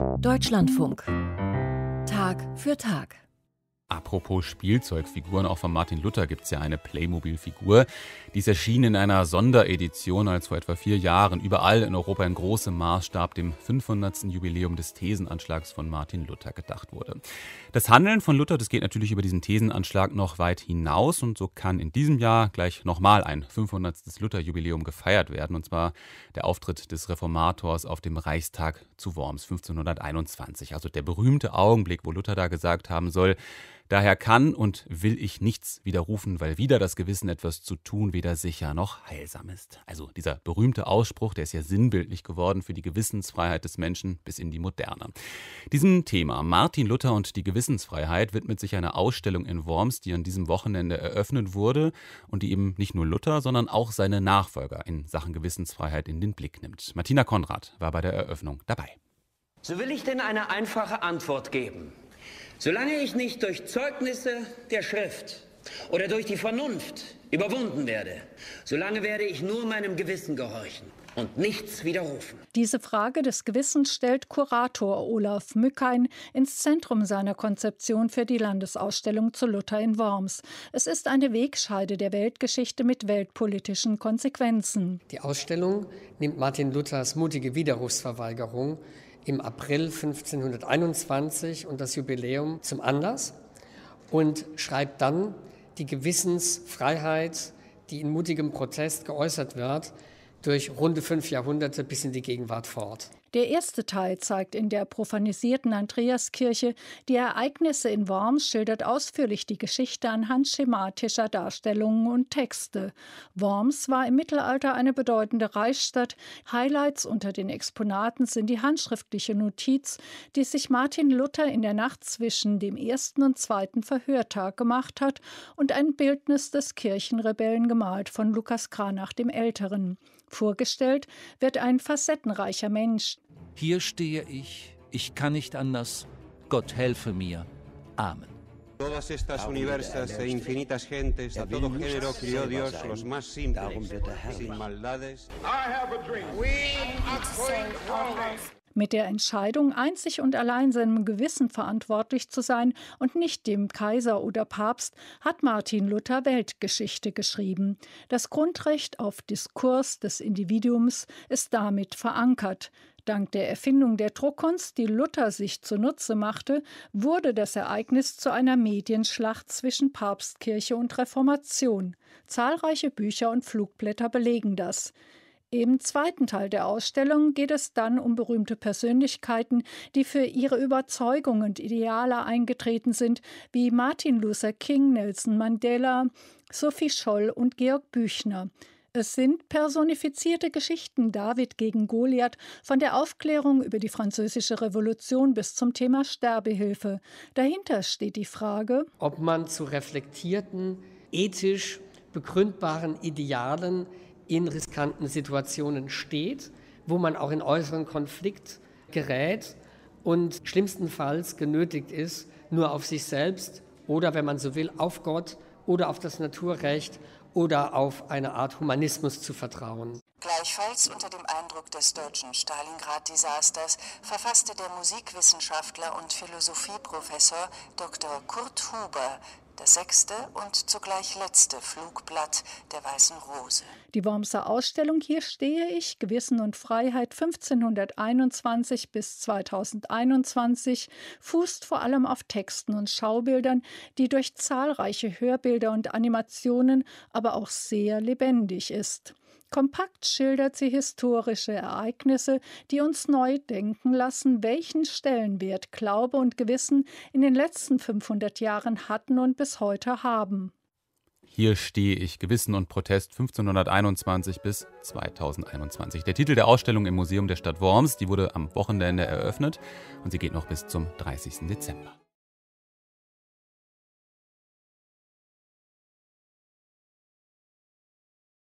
Deutschlandfunk. Tag für Tag. Apropos Spielzeugfiguren, auch von Martin Luther gibt es ja eine Playmobil-Figur. Dies erschien in einer Sonderedition, als vor etwa vier Jahren überall in Europa in großem Maßstab dem 500. Jubiläum des Thesenanschlags von Martin Luther gedacht wurde. Das Handeln von Luther, das geht natürlich über diesen Thesenanschlag noch weit hinaus und so kann in diesem Jahr gleich nochmal ein 500. Luther-Jubiläum gefeiert werden, und zwar der Auftritt des Reformators auf dem Reichstag zu Worms 1521. Also der berühmte Augenblick, wo Luther da gesagt haben soll, Daher kann und will ich nichts widerrufen, weil wieder das Gewissen etwas zu tun weder sicher noch heilsam ist. Also dieser berühmte Ausspruch, der ist ja sinnbildlich geworden für die Gewissensfreiheit des Menschen bis in die Moderne. Diesem Thema Martin Luther und die Gewissensfreiheit widmet sich eine Ausstellung in Worms, die an diesem Wochenende eröffnet wurde und die eben nicht nur Luther, sondern auch seine Nachfolger in Sachen Gewissensfreiheit in den Blick nimmt. Martina Konrad war bei der Eröffnung dabei. So will ich denn eine einfache Antwort geben. Solange ich nicht durch Zeugnisse der Schrift oder durch die Vernunft überwunden werde, solange werde ich nur meinem Gewissen gehorchen und nichts widerrufen. Diese Frage des Gewissens stellt Kurator Olaf Mückein ins Zentrum seiner Konzeption für die Landesausstellung zu Luther in Worms. Es ist eine Wegscheide der Weltgeschichte mit weltpolitischen Konsequenzen. Die Ausstellung nimmt Martin Luthers mutige Widerrufsverweigerung im April 1521 und das Jubiläum zum Anlass und schreibt dann die Gewissensfreiheit, die in mutigem Protest geäußert wird, durch runde fünf Jahrhunderte bis in die Gegenwart fort. Der erste Teil zeigt in der profanisierten Andreaskirche die Ereignisse in Worms, schildert ausführlich die Geschichte anhand schematischer Darstellungen und Texte. Worms war im Mittelalter eine bedeutende Reichsstadt. Highlights unter den Exponaten sind die handschriftliche Notiz, die sich Martin Luther in der Nacht zwischen dem ersten und zweiten Verhörtag gemacht hat, und ein Bildnis des Kirchenrebellen gemalt von Lukas Kranach dem Älteren. Vorgestellt wird ein facettenreicher Mensch. Hier stehe ich, ich kann nicht anders. Gott helfe mir. Amen. Todas estas universas e infinitas gentes, a todo género crió Dios los más simples, sin maldades. Mit der Entscheidung, einzig und allein seinem Gewissen verantwortlich zu sein und nicht dem Kaiser oder Papst, hat Martin Luther Weltgeschichte geschrieben. Das Grundrecht auf Diskurs des Individuums ist damit verankert. Dank der Erfindung der Druckkunst, die Luther sich zunutze machte, wurde das Ereignis zu einer Medienschlacht zwischen Papstkirche und Reformation. Zahlreiche Bücher und Flugblätter belegen das. Im zweiten Teil der Ausstellung geht es dann um berühmte Persönlichkeiten, die für ihre Überzeugungen und Ideale eingetreten sind, wie Martin Luther King, Nelson Mandela, Sophie Scholl und Georg Büchner. Es sind personifizierte Geschichten David gegen Goliath, von der Aufklärung über die französische Revolution bis zum Thema Sterbehilfe. Dahinter steht die Frage, ob man zu reflektierten, ethisch begründbaren Idealen in riskanten Situationen steht, wo man auch in äußeren Konflikt gerät und schlimmstenfalls genötigt ist, nur auf sich selbst oder, wenn man so will, auf Gott oder auf das Naturrecht oder auf eine Art Humanismus zu vertrauen. Gleichfalls unter dem Eindruck des deutschen Stalingrad-Desasters verfasste der Musikwissenschaftler und Philosophieprofessor Dr. Kurt Huber das sechste und zugleich letzte Flugblatt der Weißen Rose. Die Wormser Ausstellung Hier stehe ich, Gewissen und Freiheit 1521 bis 2021 fußt vor allem auf Texten und Schaubildern, die durch zahlreiche Hörbilder und Animationen aber auch sehr lebendig ist. Kompakt schildert sie historische Ereignisse, die uns neu denken lassen, welchen Stellenwert Glaube und Gewissen in den letzten 500 Jahren hatten und bis heute haben. Hier stehe ich, Gewissen und Protest 1521 bis 2021. Der Titel der Ausstellung im Museum der Stadt Worms, die wurde am Wochenende eröffnet und sie geht noch bis zum 30. Dezember.